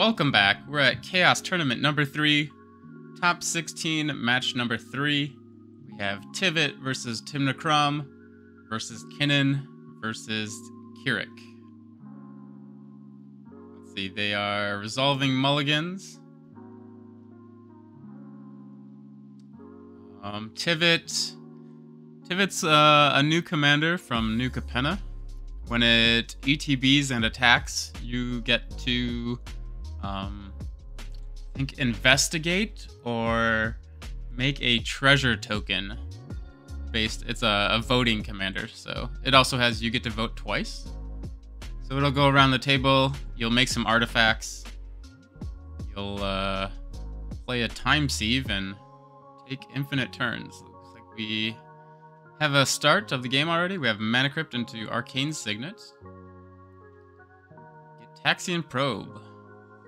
welcome back. We're at Ka0s Tournament number three, top 16, match number three. We have Tivit versus Tymna Kraum versus Kinnan versus K'rrik. Let's see, they are resolving mulligans. Um, Tivit. Tivit's uh, a new commander from New Capenna. When it ETBs and attacks, you get to, um, I think, investigate or make a treasure token. Based, it's a, a voting commander, so it also has you get to vote twice. So it'll go around the table. You'll make some artifacts. You'll uh, play a time sieve and take infinite turns. Looks like we have a start of the game already. We have Mana Crypt into Arcane Signet. Gitaxian Probe.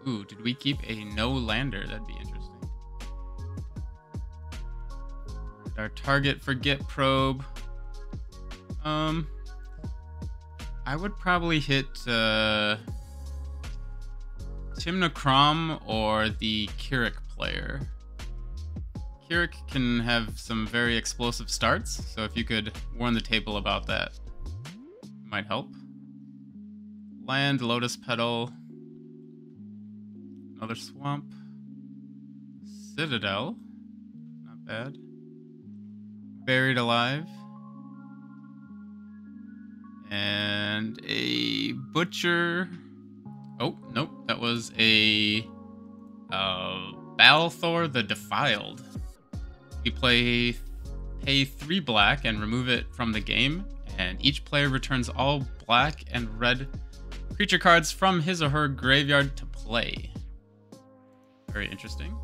Ooh, did we keep a no lander? That'd be interesting. Our target for Git Probe. Um, I would probably hit uh, Tymna Kraum or the K'rrik player. K'rrik can have some very explosive starts, so if you could warn the table about that, might help. Land, Lotus Petal, another swamp, Citadel, not bad. Buried Alive, and a Butcher. Oh, nope, that was a uh, Balthor the Defiled. You play pay three black and remove it from the game, and each player returns all black and red creature cards from his or her graveyard to play. Very interesting.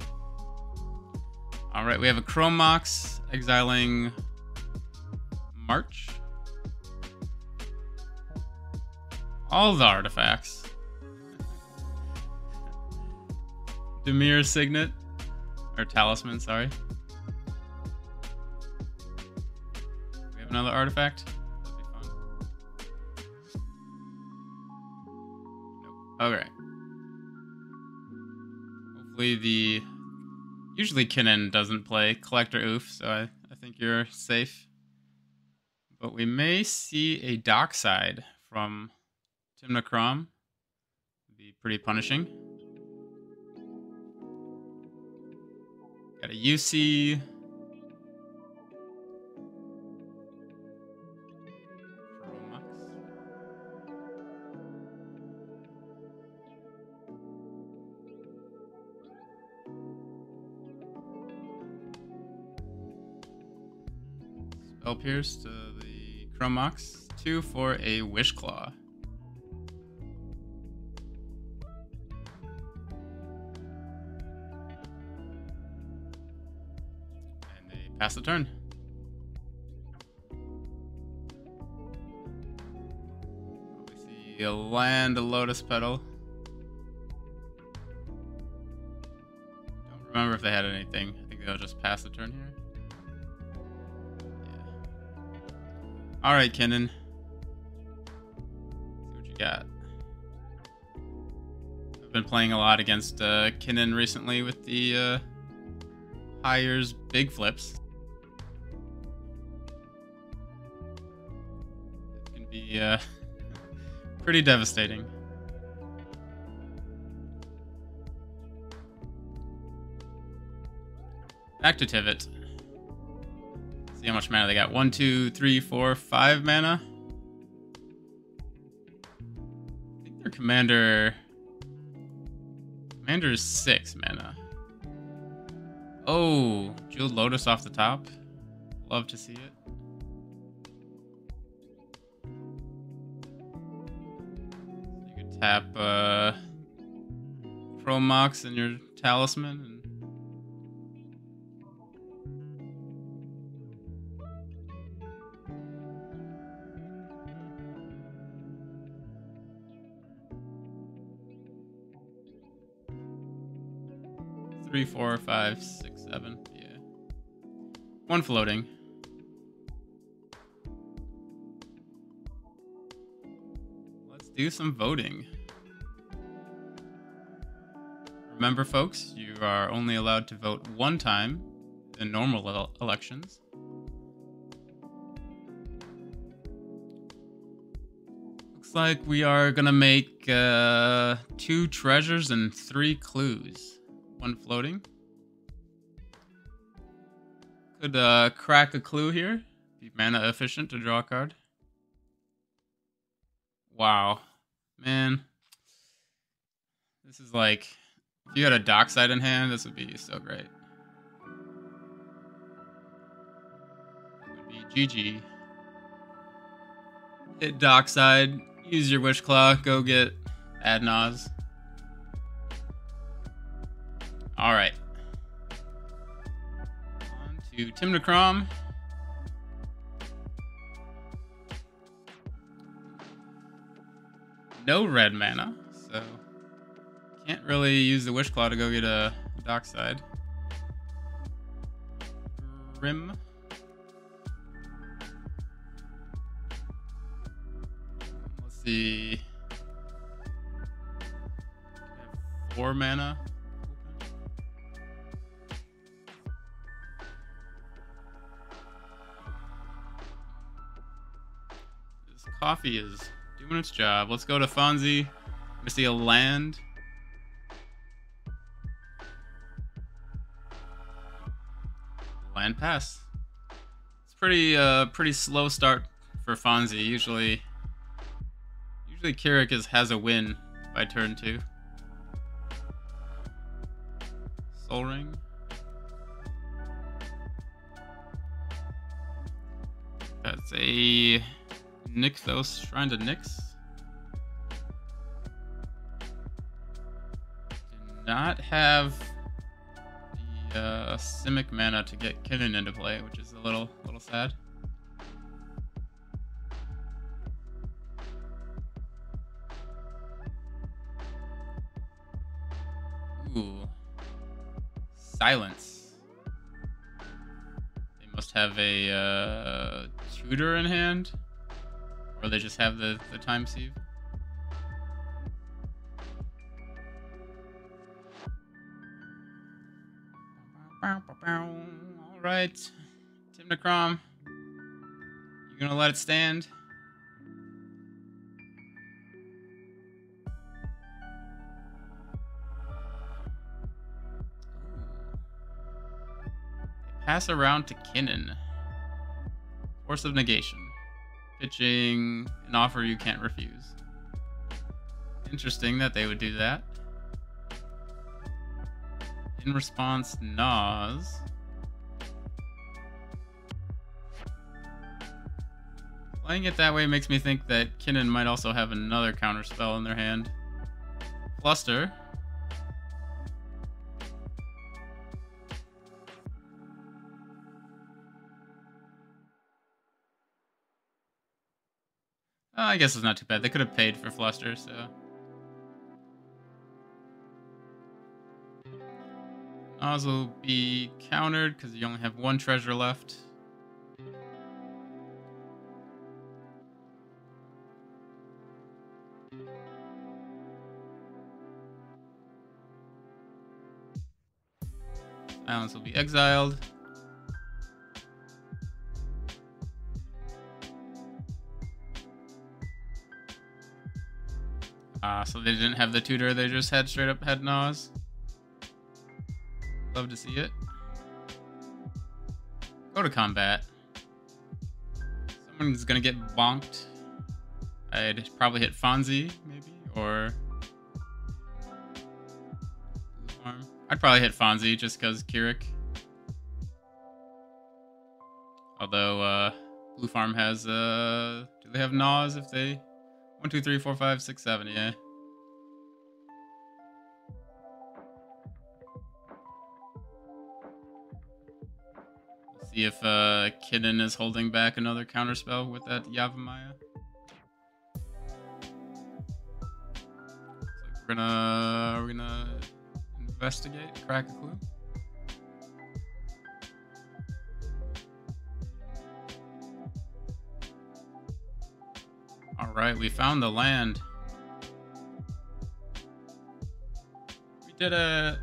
All right, we have a Chrome Mox exiling March. All the artifacts. Dimir Signet, or Talisman, sorry. We have another artifact? That'd be fun. Nope. Okay. Hopefully the... Usually Kinnan doesn't play Collector Ouphe, so I, I think you're safe. But we may see a Dockside from Tymna Kraum. Be pretty punishing. Got a UC... Pierce to the Chrome Mox. Two for a Wish Claw. And they pass the turn. We see a land, a Lotus Petal. Don't remember if they had anything. I think they'll just pass the turn here. All right, Kinnan. See what you got. I've been playing a lot against uh, Kinnan recently with the uh, Hires big flips. It can be uh, pretty devastating. Back to Tivit. See how much mana they got. One, two, three, four, five mana. I think their commander... Commander is six mana. Oh, Jeweled Lotus off the top. Love to see it. You could tap uh, Chrome Mox and your Talisman Three, four, five, six, seven. Yeah. One floating. Let's do some voting. Remember, folks, you are only allowed to vote one time in normal ele- elections. Looks like we are gonna make uh, two treasures and three clues. One floating. Could uh, crack a clue here. Be mana efficient to draw a card. Wow. Man. This is like, if you had a dockside in hand, this would be so great. It would be GG. Hit dockside, use your wish claw, go get Adnaz. Alright. On to Tymna Kraum. No red mana, so can't really use the Wish Claw to go get a Dockside. Rim. Let's see. Four mana. Coffee is doing its job. Let's go to Fonzie. We see a land. Land pass. It's pretty uh pretty slow start for Fonzie. Usually usually K'rrik is has a win by turn two. Soul Ring. That's a Nykthos Shrine to Nyx. Do not have the uh, Simic mana to get Kinnan into play, which is a little little sad. Ooh. Silence. They must have a uh, tutor in hand. Or they just have the, the time sieve. Alright. Tymna Kraum. You gonna let it stand? Pass around to Kinnan. Force of negation. Pitching an offer you can't refuse. Interesting that they would do that. In response, Nas. Playing it that way makes me think that Kinnan might also have another counterspell in their hand. Fluster. I guess it's not too bad. They could have paid for Fluster, so. Oz will be countered because you only have one treasure left. Silence will be exiled. Ah, uh, so they didn't have the tutor, they just had straight up head Nas. Love to see it. Go to combat. Someone's gonna get bonked. I'd probably hit Fonzie, maybe, or I'd probably hit Fonzie just because K'rrik. Although uh, Blue Farm has uh, do they have Nas if they one, two, three, four, five, six, seven, yeah. See if uh, Kinnan is holding back another counterspell with that Yavimaya. Like we're gonna we're gonna investigate, crack a clue. Right, we found the land. We did it.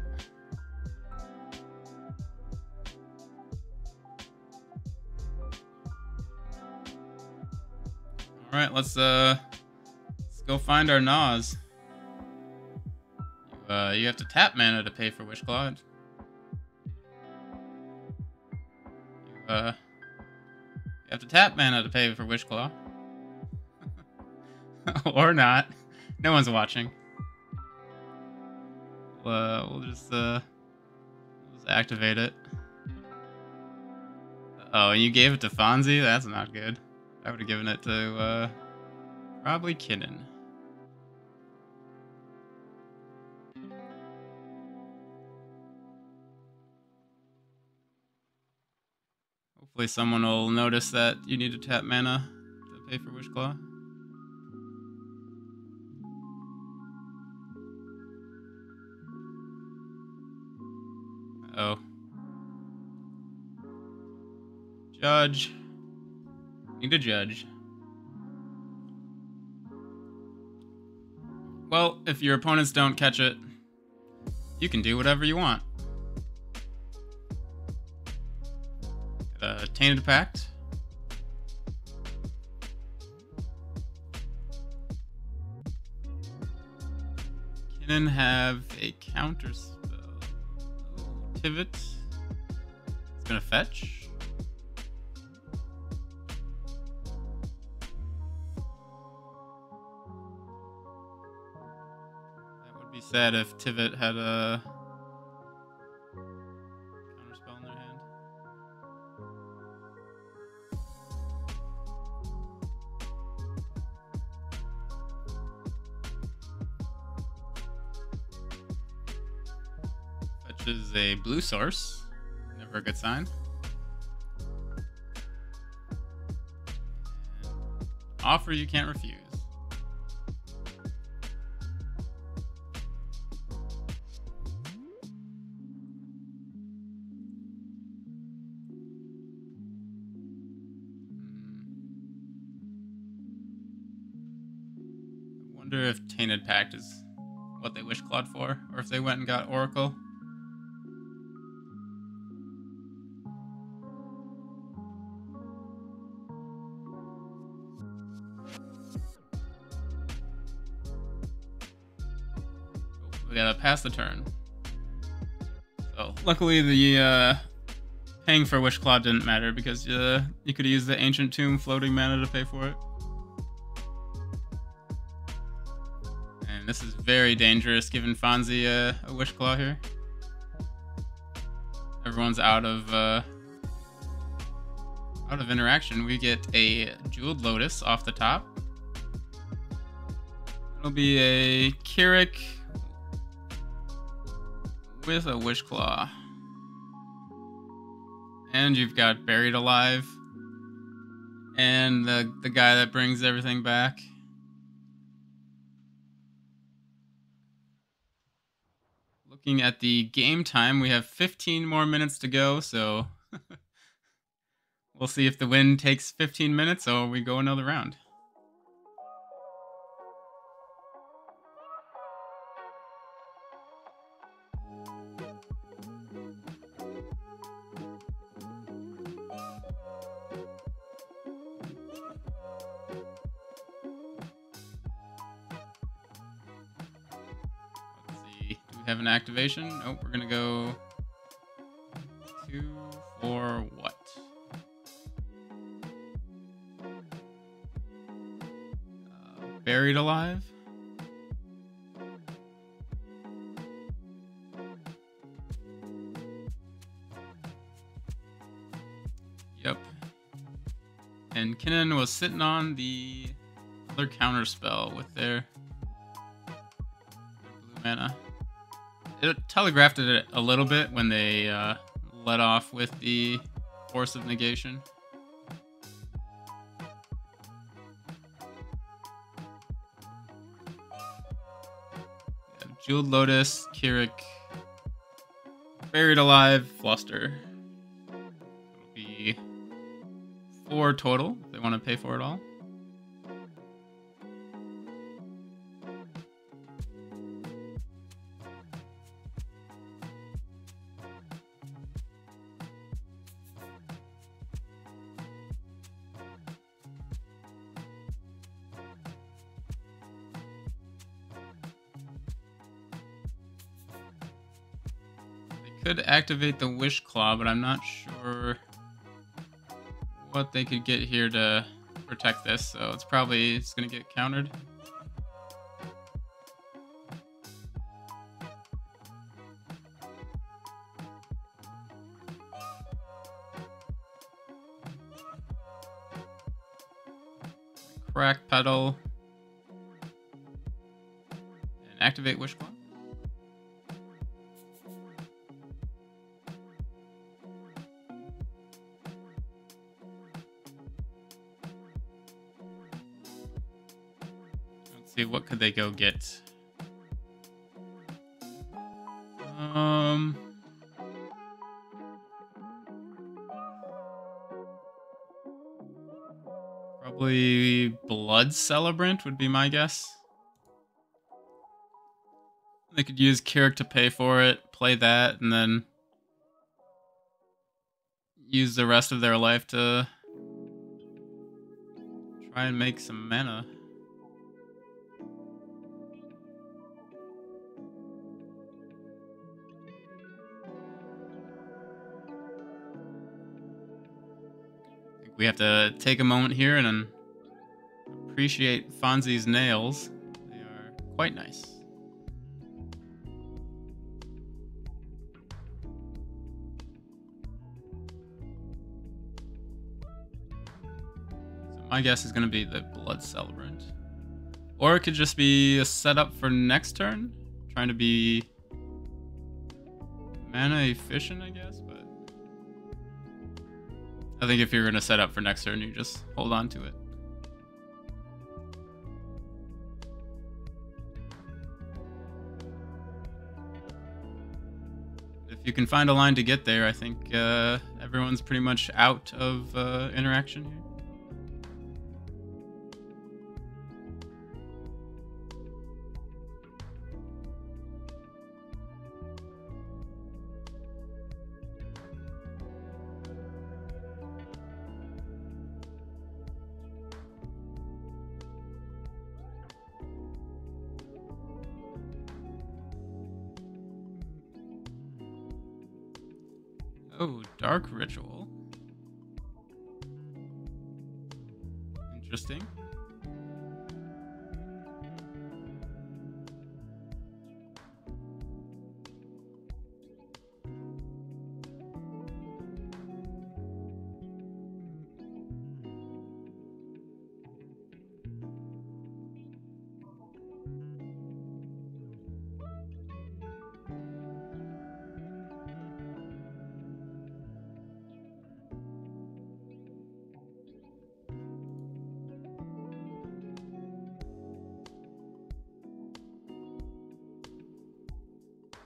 All right, let's uh, let's go find our Nas. Uh, you have to tap mana to pay for Wish. You, uh, you have to tap mana to pay for Wish Claw. or not. No one's watching. Uh, we'll just uh, just activate it. Oh, you gave it to Fonzie? That's not good. I would have given it to uh, probably Kinnan. Hopefully someone will notice that you need to tap mana to pay for Wish oh. Judge. Need a judge. Well, if your opponents don't catch it, you can do whatever you want. Uh, Tainted Pact. Kinnan have a counter Tivit. It's gonna fetch. That would be sad if Tivit had a blue source. Never a good sign. Offer you can't refuse. Hmm. I wonder if Tainted Pact is what they wish Claw for, or if they went and got Oracle. The turn. So luckily the uh, paying for Wish Claw didn't matter because uh, you could use the Ancient Tomb floating mana to pay for it. And this is very dangerous giving Fonzie a, a Wish Claw here. Everyone's out of uh, out of interaction. We get a Jeweled Lotus off the top. It'll be a K'rrik with a Wish Claw. And you've got Buried Alive. And the, the guy that brings everything back. Looking at the game time, we have 15 more minutes to go, so we'll see if the win takes 15 minutes or we go another round. Have an activation? Nope, we're gonna go two for what? Uh, buried alive? Yep. And Kinnan was sitting on the other counter spell with their blue mana. Telegraphed it a little bit when they uh, let off with the Force of Negation. Jeweled Lotus, K'rrik, Buried Alive, Fluster. It'll be four total. They want to pay for it all. Could activate the Wish Claw, but I'm not sure what they could get here to protect this, so it's probably it's gonna get countered. Crack petal And activate Wish Claw. See, what could they go get? Um. Probably Blood Celebrant would be my guess. They could use K'rrik to pay for it, play that, and then use the rest of their life to try and make some mana. We have to take a moment here and appreciate Fonzie's nails. They are quite nice. My guess is going to be the Blood Celebrant. Or it could just be a setup for next turn. Trying to be mana efficient, I guess. I think if you're going to set up for next turn, you just hold on to it. If you can find a line to get there, I think uh, everyone's pretty much out of uh, interaction here. Dark Ritual.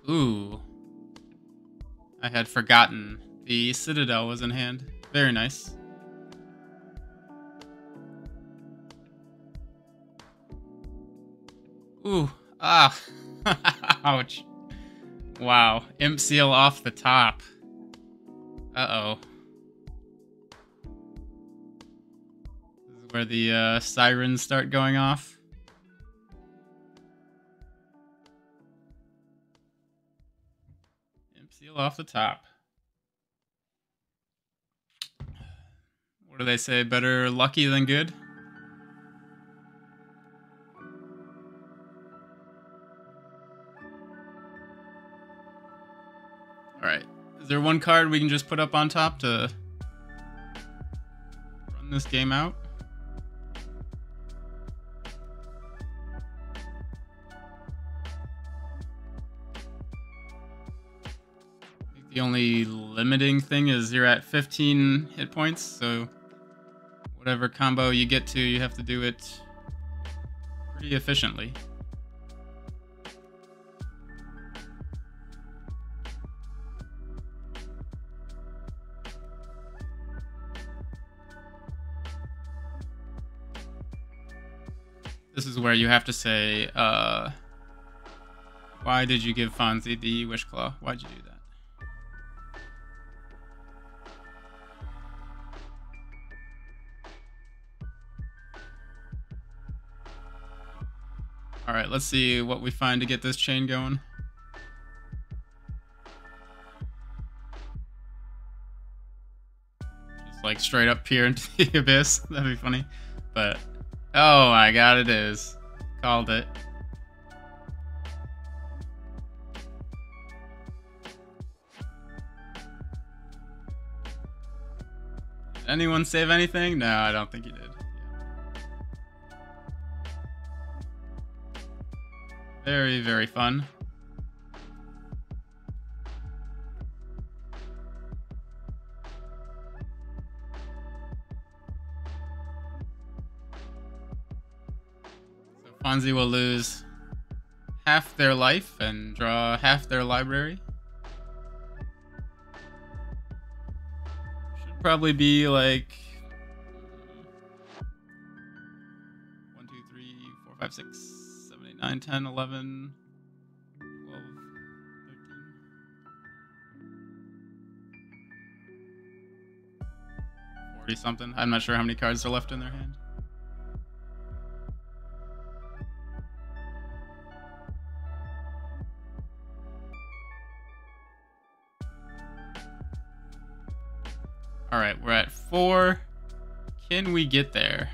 Ooh. I had forgotten the Citadel was in hand. Very nice. Ooh. Ah. Ouch. Wow. Imp seal off the top. Uh-oh. This is where the uh, sirens start going off. Off the top. What do they say? Better lucky than good? Alright. Is there one card we can just put up on top to run this game out? The only limiting thing is you're at 15 hit points, so whatever combo you get to, you have to do it pretty efficiently. This is where you have to say, uh, why did you give Fonzie the Wish Claw? Why'd you do that? Alright, let's see what we find to get this chain going. Just like straight up here into the abyss. That'd be funny. But, oh my god, it is. Called it. Anyone save anything? No, I don't think he did. Very, very fun. So Fonzie will lose half their life and draw half their library. Should probably be like 9, 10, 11, 12, 13. 40 something. I'm not sure how many cards are left in their hand. All right, we're at four. Can we get there?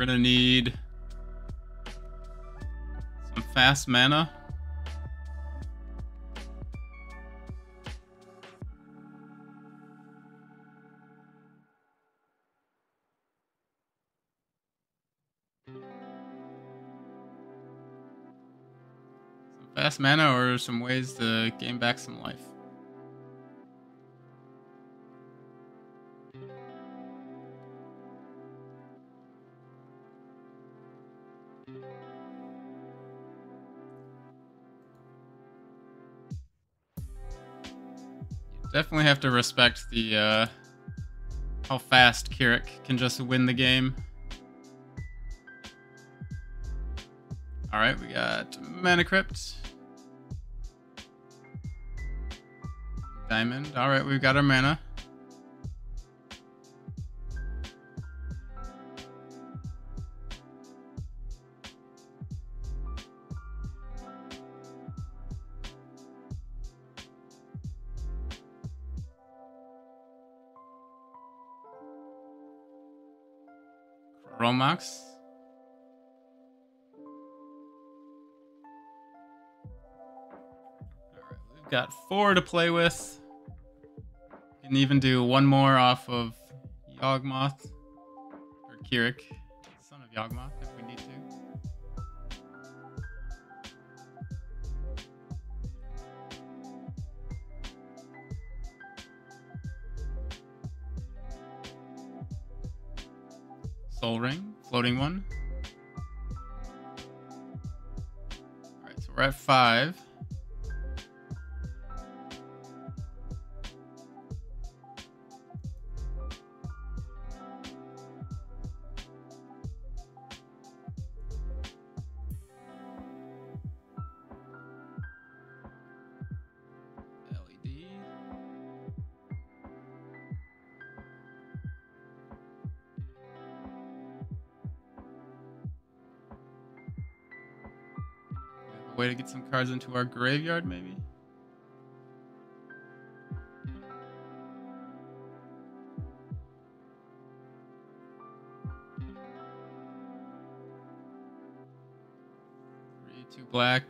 We're gonna need some fast mana. Some fast mana or some ways to gain back some life. Definitely have to respect the uh, how fast K'rrik can just win the game. All right, we got Mana Crypt. Diamond. All right, we've got our mana. Alright, we've got four to play with. We Can even do one more off of Yawgmoth. Or K'rrik, son of Yawgmoth, if we need to. Soul Ring, floating one. Alright, so we're at five. Cards into our graveyard, maybe? Three, two black.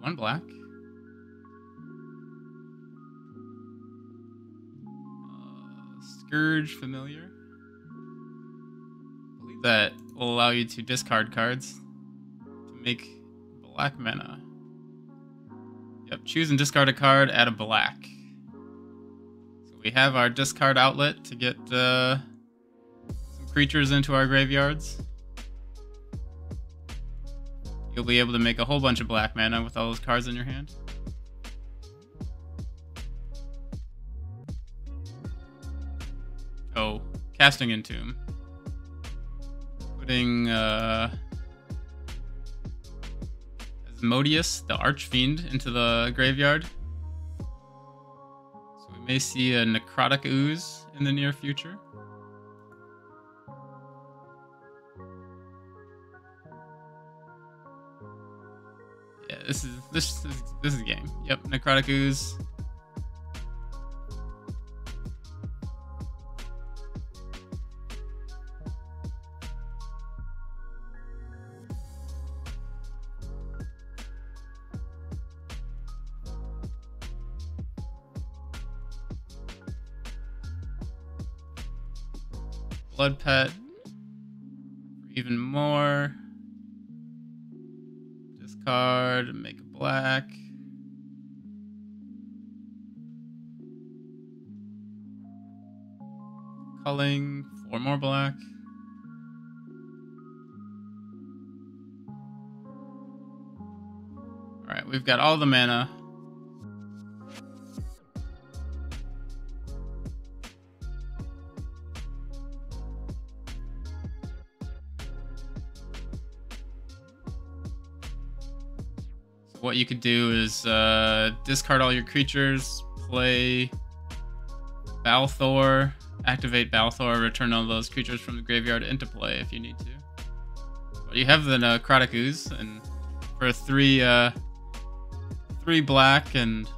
One black. Uh, Skirge familiar. That will allow you to discard cards to make black mana. Yep, choose and discard a card, add a black. So we have our discard outlet to get uh, some creatures into our graveyards. You'll be able to make a whole bunch of black mana with all those cards in your hand. Oh, casting entomb. Putting uh the Archfiend, into the graveyard. So we may see a necrotic ooze in the near future. Yeah, this is this is this is game. Yep, necrotic ooze. Blood Pet. Even more. Discard, make a black. Culling, four more black. Alright, we've got all the mana. What you could do is uh, discard all your creatures, play Balthor, activate Balthor, return all those creatures from the graveyard into play if you need to. But you have the Necrotic Ooze, and for three, uh, three black and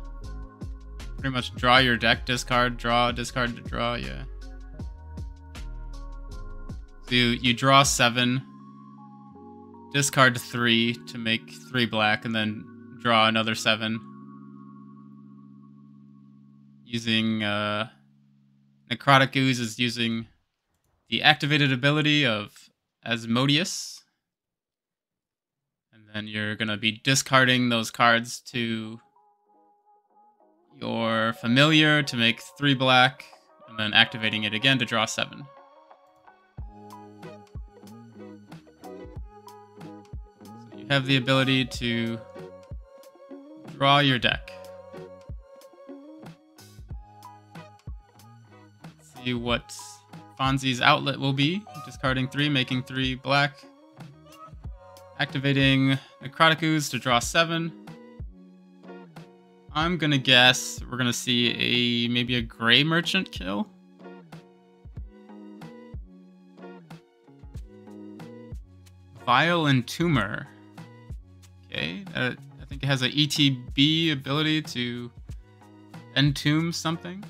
pretty much draw your deck, discard, draw, discard to draw, yeah. So you, you draw seven, discard three to make three black, and then draw another seven. Using uh, Necrotic Ooze is using the activated ability of Asmodeus. And then you're going to be discarding those cards to your familiar to make three black, and then activating it again to draw seven. So you have the ability to Draw your deck. Let's see what Fonzie's outlet will be. Discarding three, making three black. Activating Necrotic Ooze to draw seven. I'm gonna guess we're gonna see a maybe a gray merchant kill. Vile tumor. Okay, that think it has an ETB ability to entomb something.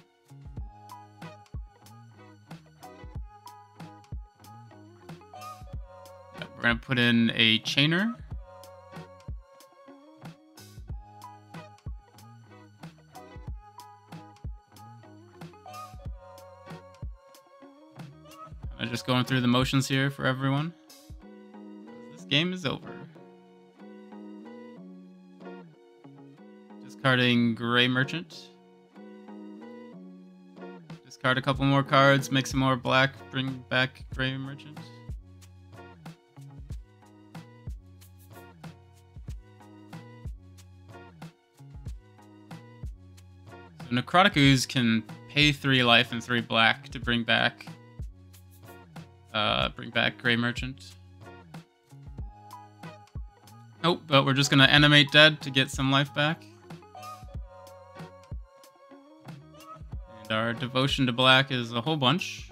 We're gonna put in a chainer. I'm just going through the motions here for everyone. This game is over. Discarding Gray Merchant. Discard a couple more cards, make some more black, bring back Gray Merchant. So Necrotic Ooze can pay three life and three black to bring back uh, bring back Gray Merchant. Nope, but we're just gonna animate dead to get some life back. Our devotion to black is a whole bunch.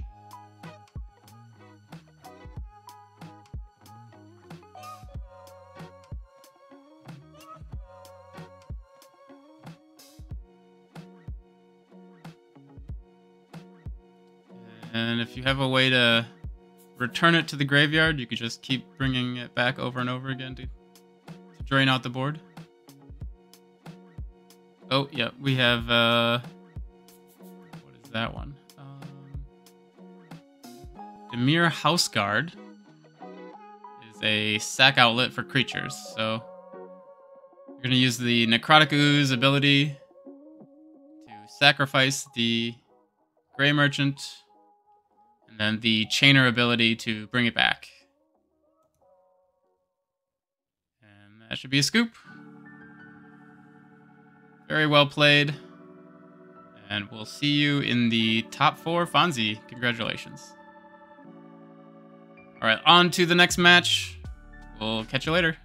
And if you have a way to return it to the graveyard, you could just keep bringing it back over and over again to, to drain out the board. Oh, yeah, we have uh, that one. Um, Dimir Houseguard is a sack outlet for creatures. So you're going to use the Necrotic Ooze ability to sacrifice the Gray Merchant, and then the Chainer ability to bring it back. And that should be a scoop. Very well played. And we'll see you in the top four. Fonzie, congratulations. All right, on to the next match. We'll catch you later.